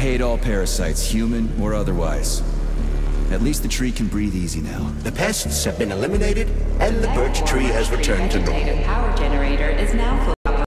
Hate all parasites, human or otherwise. At least the tree can breathe easy now. The pests have been eliminated, and the birch tree has returned to normal.